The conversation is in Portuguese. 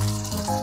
Música